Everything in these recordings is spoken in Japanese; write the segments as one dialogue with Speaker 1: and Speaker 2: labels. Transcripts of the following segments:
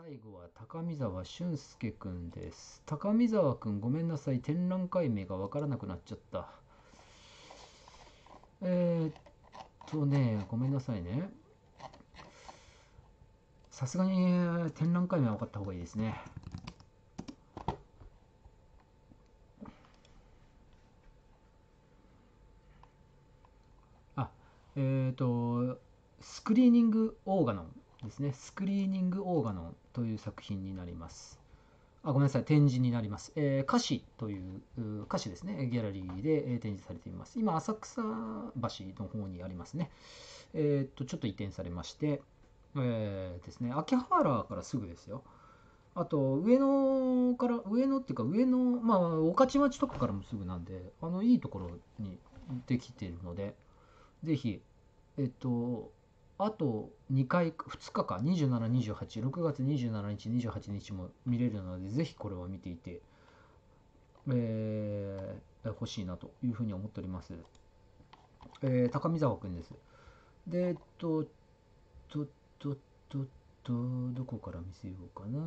Speaker 1: 最後は高見沢俊介くんです。高見沢くんごめんなさい。展覧会名がわからなくなっちゃった。えー、っとね、ごめんなさいね。さすがに展覧会名は分かった方がいいですね。あ、えー、っと、スクリーニングオーガノンですね。スクリーニングオーガノンという作品になります。あ、ごめんなさい。展示になります。えー、歌詞という歌詞ですね。ギャラリーでえ展示されています。今、浅草橋の方にありますね。えーっと、ちょっと移転されまして、えーですね、秋葉原からすぐですよ。あと、上野から、上野っていうか、上野、まあ、御徒町とかからもすぐなんで、あの、いいところにできているので、ぜひ、えっと、あと2回、2日か、27、28、6月27日、28日も見れるので、ぜひこれは見ていて、えー、欲しいなというふうに思っております。えー、高見沢くんです。で、えっと、と、と、と、と、どこから見せようかな。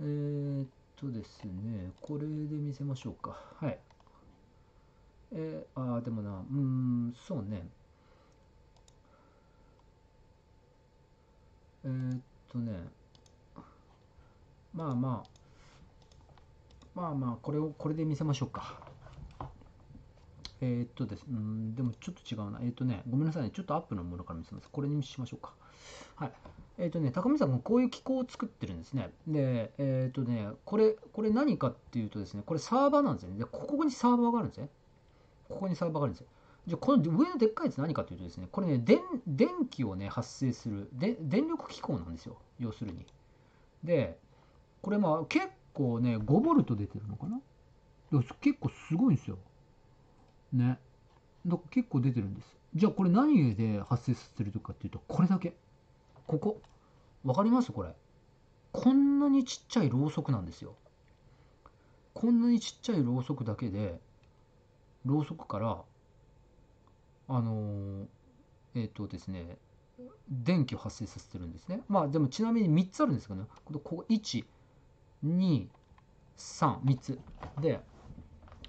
Speaker 1: えー、っとですね、これで見せましょうか。はい。えー、あー、でもな、うん、そうね。えー、っとね、まあまあ、まあまあ、これを、これで見せましょうか。えー、っとです、うん、でもちょっと違うな。えー、っとね、ごめんなさいね。ちょっとアップのものから見せます。これにしましょうか。はい。え、っとね、高見さんもこういう機構を作ってるんですね。で、え、っとね、これ、これ何かっていうとですね、これサーバーなんですよね。で、ここにサーバーがあるんですね。ここにサーバーがあるんですよ。じゃ、この上のでっかいやつ何かというとですね、これね、電電気をね、発生するで、電力機構なんですよ。要するに。で、これまあ結構ね、5ボルト出てるのかな？だから結構すごいんですよ。ね。だ結構出てるんです。じゃあこれ何で発生させるかっていうと、これだけ。ここ。わかります？これ。こんなにちっちゃいろうそくなんですよ。こんなにちっちゃいろうそくだけで、ろうそくから、あのえっ、とですね、電気を発生させてるんですね。まあでもちなみに3つあるんですけどね、こここ1、2、3、3つ。で、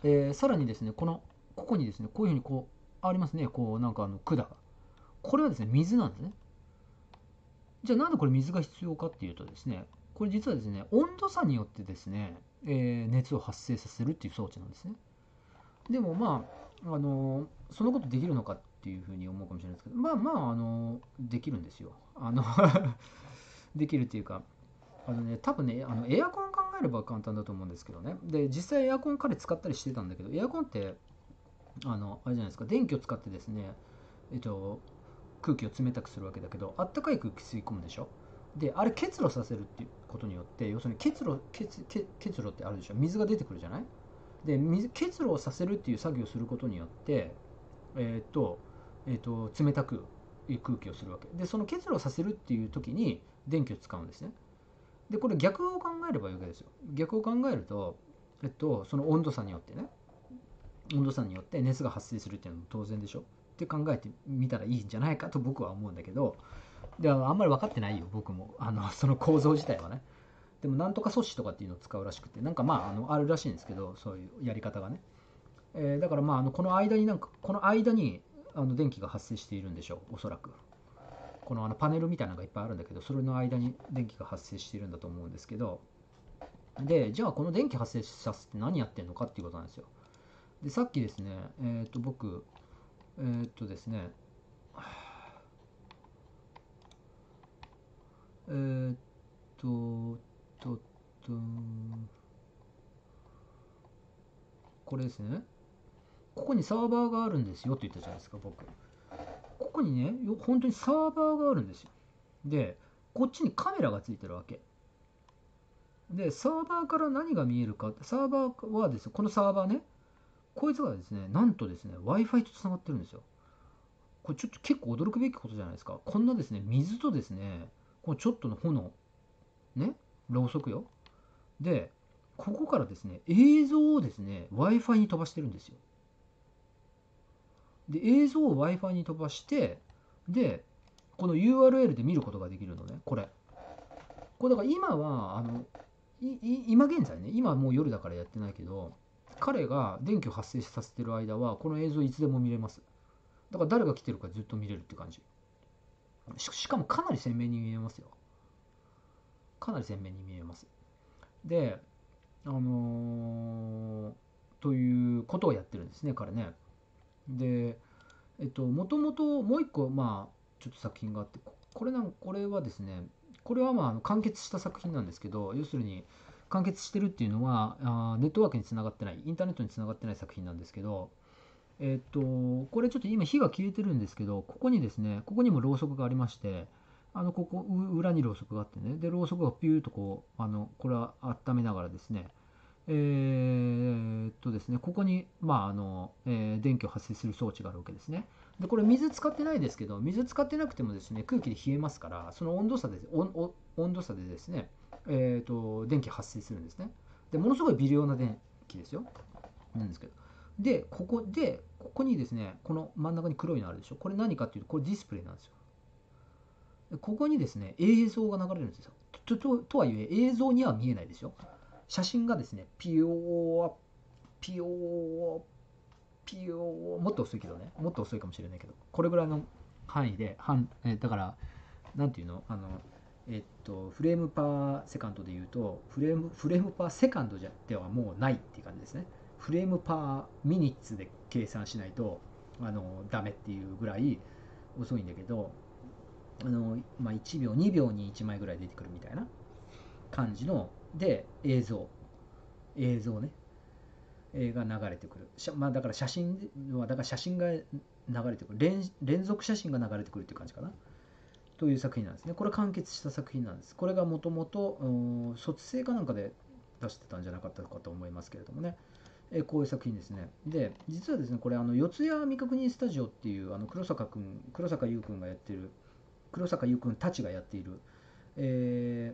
Speaker 1: えーさらにですね、この、ここにですね、こういうふうにこう、ありますね、こうなんかあの管が。これはですね、水なんですね。じゃあなんでこれ水が必要かっていうとですね、これ実はですね、温度差によってですね、えー熱を発生させるっていう装置なんですね。でもまあ、あのそのことできるのかっていうふうに思うかもしれないですけど、まあまあ、あのできるんですよ。あの できるっていうか、あのね、多分ね、あのエアコン考えれば簡単だと思うんですけどね。で、実際エアコン彼使ったりしてたんだけど、エアコンって、あの、あれじゃないですか、電気を使ってですね、えっと、空気を冷たくするわけだけど、あったかい空気吸い込むでしょ。で、あれ結露させるっていうことによって、要するに結露、結結露ってあるでしょ。水が出てくるじゃないで結露させるっていう作業をすることによって、えっとえっと冷たく空気をするわけ。でその結露させるっていう時に電気を使うんですね。でこれ逆を考えればいいわけですよ。逆を考えると、えっと、その温度差によってね。温度差によって熱が発生するっていうのも当然でしょ。って考えてみたらいいんじゃないかと僕は思うんだけど。であんまり分かってないよ僕も。あのその構造自体はね。でもなんとか素子とかっていうのを使うらしくてなんかまああのあるらしいんですけどそういうやり方がね、えーだからまああのこの間になんかこの間にあの電気が発生しているんでしょうおそらく。このあのパネルみたいなのがいっぱいあるんだけどそれの間に電気が発生しているんだと思うんですけど。でじゃあこの電気発生させて何やってんのかっていうことなんですよ。でさっきですねえっ、と僕えっ、とですねえーっとととこれですね。ここにサーバーがあるんですよって言ったじゃないですか僕。ここにね本当にサーバーがあるんですよ。でこっちにカメラがついてるわけ。でサーバーから何が見えるかサーバーはですよこのサーバーねこいつがですねなんとですね w i f i とつながってるんですよ。これちょっと結構驚くべきことじゃないですか。こんなですね水とですねこのちょっとの炎ね。ろうそくよ。でここからですね映像をですね w i f i に飛ばしてるんですよ。で映像を w i f i に飛ばしてでこの URL で見ることができるのねこれ。これだから今はあの今現在ね今もう夜だからやってないけど彼が電気を発生させてる間はこの映像いつでも見れます。だから誰が来てるかずっと見れるって感じ。しかもかなり鮮明に見えますよ。かなり鮮明に見えます。であのー、ということをやってるんですね彼ね。でえっともともともう一個まあちょっと作品があってこれなんこれはですねこれはまあ完結した作品なんですけど要するに完結してるっていうのはあネットワークにつながってないインターネットにつながってない作品なんですけどえっとこれちょっと今火が消えてるんですけどここにですねここにもろうそくがありましてあのここ裏にろうそくがあってね。でろうそくがピューとこうあのこれは温めながらですね。えー、っとですねここに、まああのえー、電気を発生する装置があるわけですね。でこれ水使ってないですけど水使ってなくてもですね空気で冷えますからその温度差で温温度差でですね、えーと、電気発生するんですね。でものすごい微量な電気ですよ。なんですけど。でここでここにですねこの真ん中に黒いのあるでしょ。これ何かっていうとこれディスプレイなんですよ。ここにですね映像が流れるんですよ。とととはいえ映像には見えないですよ。写真がですねピヨーピヨーピヨーもっと遅いけどねもっと遅いかもしれないけどこれぐらいの範囲で半えだからなんていうの？あのえっと frame per second で言うと frame frame per second じゃではもうないっていう感じですね。 frame per minutes で計算しないとあのダメっていうぐらい遅いんだけどあの、まあ、1秒2秒に1枚ぐらい出てくるみたいな感じので映像。映像ね。えが流れてくる。まあだから写真はだから写真が流れてくる。連連続写真が流れてくるっていう感じかな。という作品なんですね。これ完結した作品なんです。これがもともと卒生かなんかで出してたんじゃなかったかと思いますけれどもね。えこういう作品ですね。で、実はですね、これ、あの四谷未確認スタジオっていう、あの黒坂君、黒坂優君がやってる、黒坂優君たちがやっている、え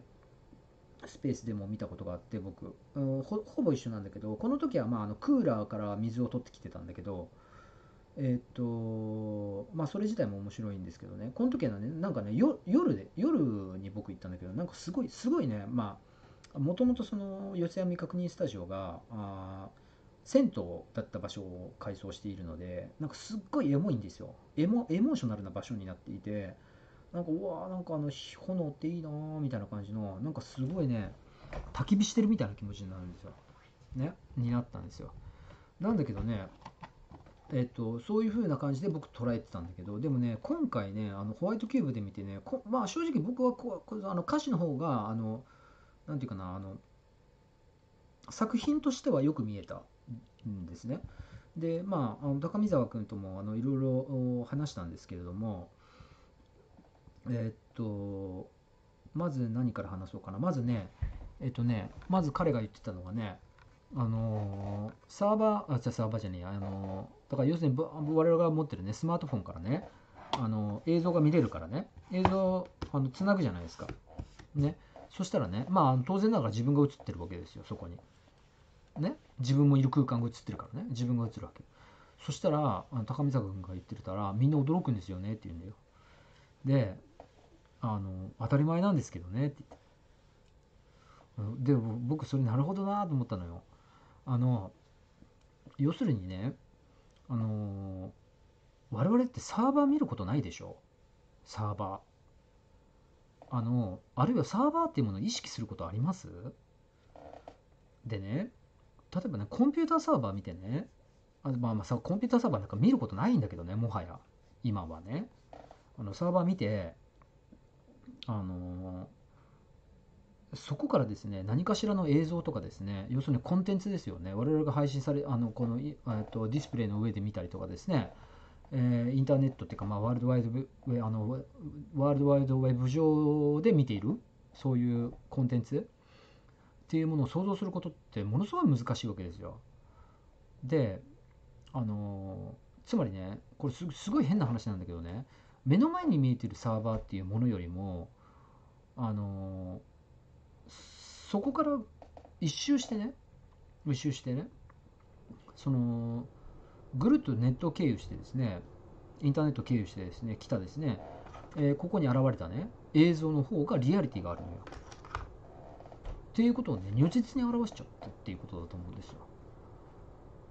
Speaker 1: ー、スペースでも見たことがあって僕。ほほぼ一緒なんだけどこの時はまああのクーラーから水を取ってきてたんだけどえっ、とまあそれ自体も面白いんですけどね。この時はねなんかね夜で夜に僕行ったんだけどなんかすごいすごいねまあもともとその四谷未確認スタジオがあ銭湯だった場所を改装しているのでなんかすっごいエモいんですよ。エモエモーショナルな場所になっていてなんかうわーなんかあの炎っていいなーみたいな感じのなんかすごいね焚き火してるみたいな気持ちになるんですよ。ね？になったんですよ。なんだけどねえっと、そういう風な感じで僕捉えてたんだけどでもね今回ねあのホワイトキューブで見てねまあ正直僕はこあの歌詞の方があのなんていうかなあの作品としてはよく見えたんですね。でまああの高見沢君ともいろいろ話したんですけれどもえ、っと、まず何から話そうかな。まずね、えっとね、まず彼が言ってたのがね、あのー、サーバー、あ、じゃサーバーじゃねえや、あのー、だから要するに我々が持ってるね、スマートフォンからね、あのー、映像が見れるからね、映像、あの、つなぐじゃないですか。ね。そしたらね、まあ、当然ながら自分が映ってるわけですよ、そこに。ね。自分もいる空間が映ってるからね、自分が映るわけ。そしたら、あの高見坂君が言ってたら、みんな驚くんですよねって言うんだよ。で、あの当たり前なんですけどね。って言ってで僕それなるほどなと思ったのよ。あの要するにねあの我々ってサーバー見ることないでしょ？サーバー。あのあるいはサーバーっていうものを意識することあります？でね例えばねコンピューターサーバー見てねあまあまあコンピューターサーバーなんか見ることないんだけどねもはや。今はね。あのサーバー見てあのそこからですね何かしらの映像とかですね要するにコンテンツですよね我々が配信されあのこのとディスプレイの上で見たりとかですね、えー、インターネットっていうか、まあ、ワールドワイドウェあのワールドワイドウェブ上で見ているそういうコンテンツっていうものを想像することってものすごい難しいわけですよ。であのつまりねこれすごい変な話なんだけどね目の前に見えてるサーバーっていうものよりもあのそこから一周してね一周してねそのぐるっとネット経由してですねインターネット経由してですね来たですねえーここに現れたね映像の方がリアリティがあるのよ。っていうことをね如実に表しちゃったっていうことだと思うんですよ。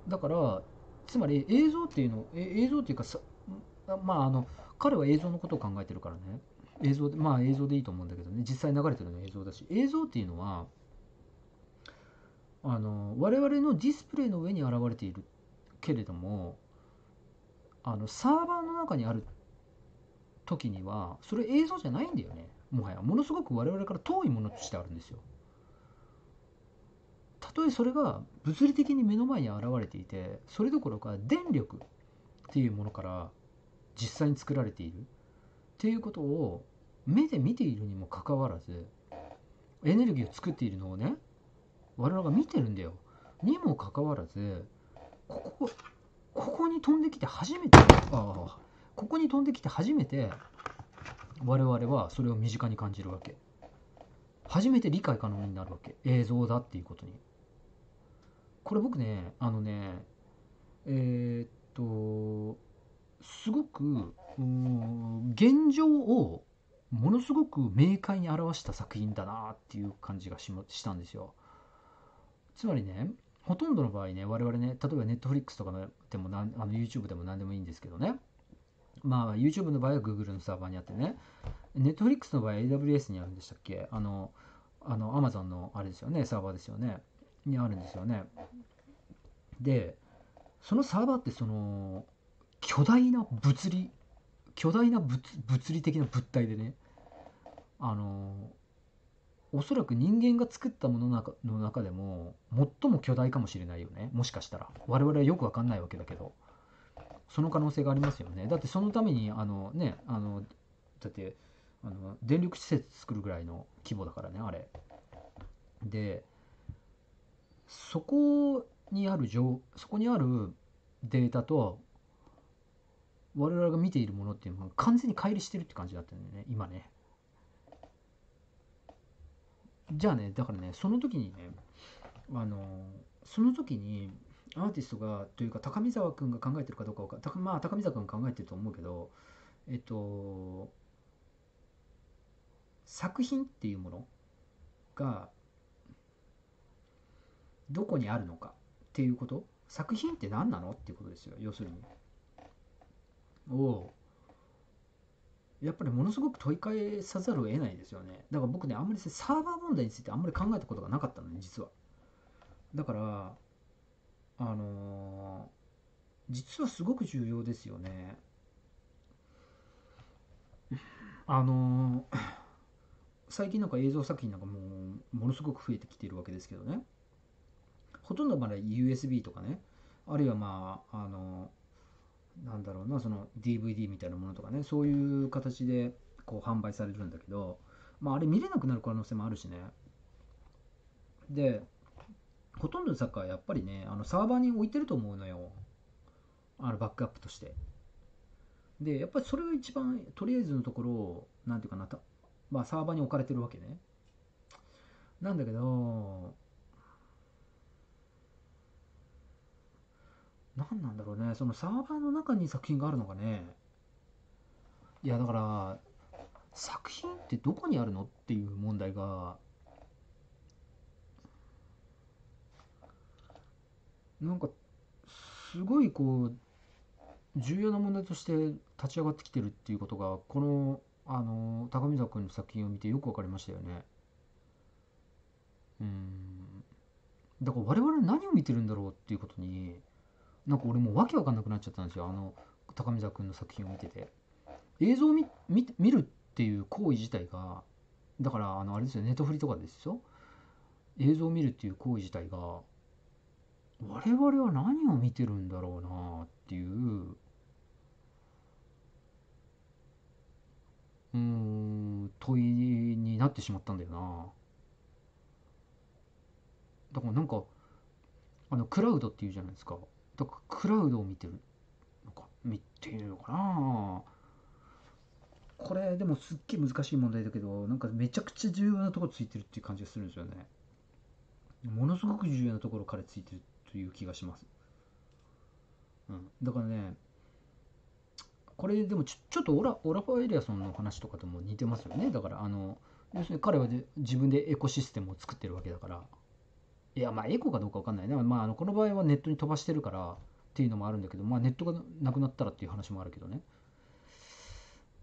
Speaker 1: だからつまり映像っていうのえ映像っていうかさまああの彼は映像のことを考えてるからね。映像でまあ映像でいいと思うんだけどね。実際流れてるの映像だし。映像っていうのはあの我々のディスプレイの上に現れているけれどもあのサーバーの中にある時にはそれ映像じゃないんだよね。もはや。ものすごく我々から遠いものとしてあるんですよ。たとえそれが物理的に目の前に現れていてそれどころか電力っていうものから実際に作られている。っていうことを目で見ているにもかかわらずエネルギーを作っているのをね我々が見てるんだよ。にもかかわらずここここに飛んできて初めてあここに飛んできて初めて我々はそれを身近に感じるわけ。初めて理解可能になるわけ。映像だっていうことに。これ僕ねあのねえーっとすごく現状をものすごく明快に表した作品だなっていう感じがししたんですよ。つまりねほとんどの場合ね我々ね例えば Netflix とかでもなんあの YouTube でも何でもいいんですけどね。まあ YouTube の場合は Google のサーバーにあってね Netflix の場合は AWS にあるんでしたっけ？あのあの Amazon のあれですよねサーバーですよね。にあるんですよね。でそのサーバーってその巨大な物理巨大な物物理的な物体でねあのおそらく人間が作ったものの中の中でも最も巨大かもしれないよね。もしかしたら。我々はよくわかんないわけだけど。その可能性がありますよね。だってそのためにあのねあのだってあの電力施設作るぐらいの規模だからねあれ。でそこにある情そこにあるデータと我々が見ているものっていうのは完全に乖離してるって感じだったんだよね今ね。じゃあねだからねその時にねあのその時にアーティストがというか高見沢君が考えてるかどうかかたまあ高見沢君考えてると思うけどえっと作品っていうものがどこにあるのかっていうこと？作品って何なの？っていうことですよ要するに。をやっぱりものすごく問い返さざるを得ないですよね。だから僕ねあんまりサーバー問題についてあんまり考えたことがなかったのね実は。だからあのー実はすごく重要ですよね。あのー最近なんか映像作品なんかもうものすごく増えてきているわけですけどね。ほとんどまだ USB とかね。あるいはまああのなんだろうなその DVD みたいなものとかねそういう形でこう販売されるんだけど、まあ、あれ見れなくなる可能性もあるしね。でほとんどのサッカーはやっぱりねあのサーバーに置いてると思うのよ。あのバックアップとして。でやっぱりそれが一番とりあえずのところなんていうかなたまあサーバーに置かれてるわけね。なんだけど何なんだろうね。そのサーバーの中に作品があるのがね。いやだから作品ってどこにあるのっていう問題が。なんかすごいこう重要な問題として立ち上がってきてるっていうことがこのあの高見沢君の作品を見てよく分かりましたよね。うん。だから我々何を見てるんだろうっていうことになんか俺もうわけわかんなくなっちゃったんですよあの高見沢君の作品を見てて。映像を見見るっていう行為自体がだからあのあれですよネットフリとかですよ。映像を見るっていう行為自体が我々は何を見てるんだろうなっていう。うん問いになってしまったんだよな。だからなんかあのクラウドっていうじゃないですか。だからクラウドを見てるのか見てるのかな。これでもすっげえ難しい問題だけどなんかめちゃくちゃ重要なところついてるっていう感じがするんですよね。ものすごく重要なところ彼ついてるという気がします、うん、だからねこれでもちょちょっとオラオラファ・エリアソンの話とかとも似てますよね。だからあの要するに彼は自分でエコシステムを作ってるわけだから。いやまあエコかどうか分かんないね、まあ、あのこの場合はネットに飛ばしてるからっていうのもあるんだけど、まあ、ネットがなくなったらっていう話もあるけどね。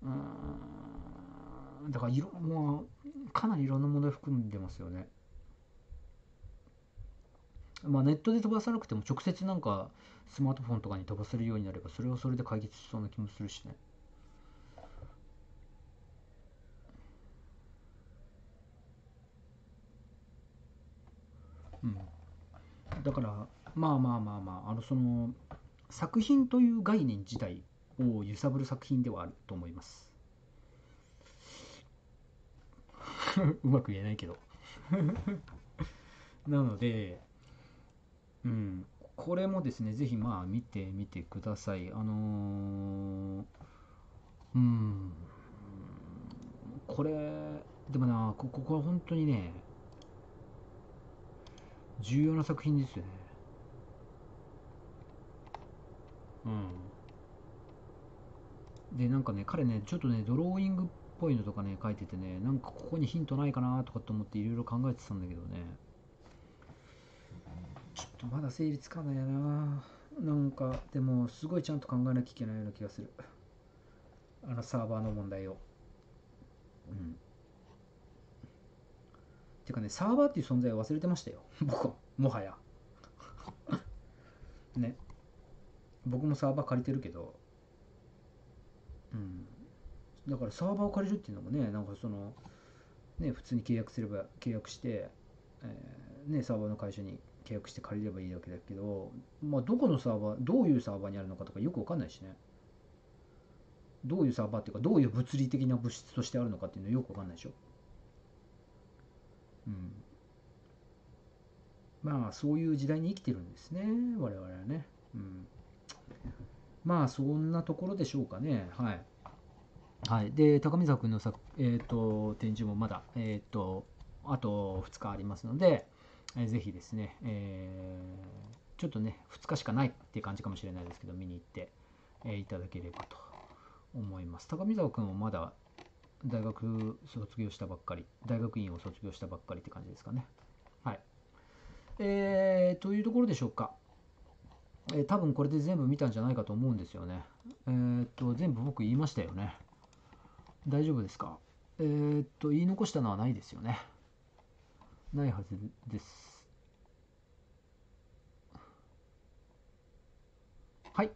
Speaker 1: うん。だからいろ、まあ、かなりいろんな問題含んでますよね。まあネットで飛ばさなくても直接なんかスマートフォンとかに飛ばせるようになればそれはそれで解決しそうな気もするしね。うん。だからまあまあまあまああのその作品という概念自体を揺さぶる作品ではあると思います。うまく言えないけど。なのでうん。これもですねぜひまあ見てみてください。あのーうん。これでもなこここは本当にね重要な作品ですよね。うん。でなんかね彼ねちょっとねドローイングっぽいのとかね書いててねなんかここにヒントないかなとかと思っていろいろ考えてたんだけどね。ちょっとまだ整理つかないやな。なんかでもすごいちゃんと考えなきゃいけないような気がする。あのサーバーの問題を。うん。ていうかねサーバーっていう存在を忘れてましたよ。僕はもはや。ね。僕もサーバー借りてるけど。うん。だからサーバーを借りるっていうのもねなんかそのね普通に契約すれば契約して、えーねサーバーの会社に契約して借りればいいわけだけどまあどこのサーバーどういうサーバーにあるのかとかよくわかんないしね。どういうサーバーっていうかどういう物理的な物質としてあるのかっていうのよくわかんないでしょ。うん。まあそういう時代に生きてるんですね我々はね、うん、まあそんなところでしょうかね。はい。はい、で高見沢君の作、えー、と展示もまだ、えー、とあと2日ありますので、えーぜひですね、えーちょっとね2日しかないっていう感じかもしれないですけど見に行って、えーいただければと思います。高見沢君もまだ大学卒業したばっかり大学院を卒業したばっかりって感じですかねはいえー、というところでしょうかえー多分これで全部見たんじゃないかと思うんですよね。えーっと、全部僕言いましたよね。大丈夫ですか？えーっと、言い残したのはないですよね。ないはずです。はい。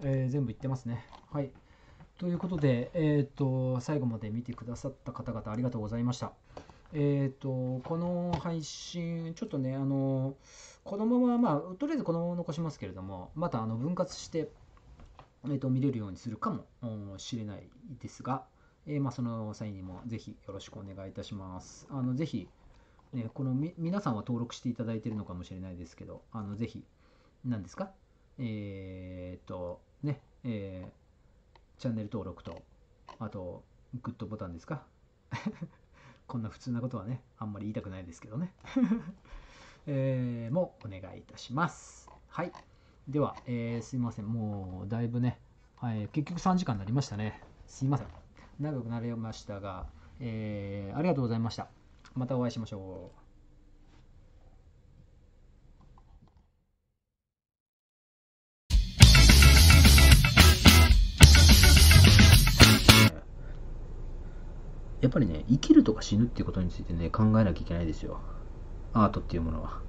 Speaker 1: えー全部言ってますね。はい。ということで、えーっと、最後まで見てくださった方々ありがとうございました。えーっと、この配信、ちょっとね、あの、このまま、まあ、とりあえずこのまま残しますけれども、またあの分割して、えー、と見れるようにするかもしれないですが、えーまあ、その際にもぜひよろしくお願いいたします。あのぜひ、ね、このみ皆さんは登録していただいているのかもしれないですけど、あのぜひ、何ですか？えーっと、ね、えーチャンネル登録と、あと、グッドボタンですか？こんな普通なことはね、あんまり言いたくないですけどね。えーもお願いいたします。はい。では、えーすいません。もうだいぶね、はい、結局3時間になりましたね。すいません。長くなりましたが、えーありがとうございました。またお会いしましょう。やっぱりね、生きるとか死ぬっていうことについてね、考えなきゃいけないですよ。アートっていうものは。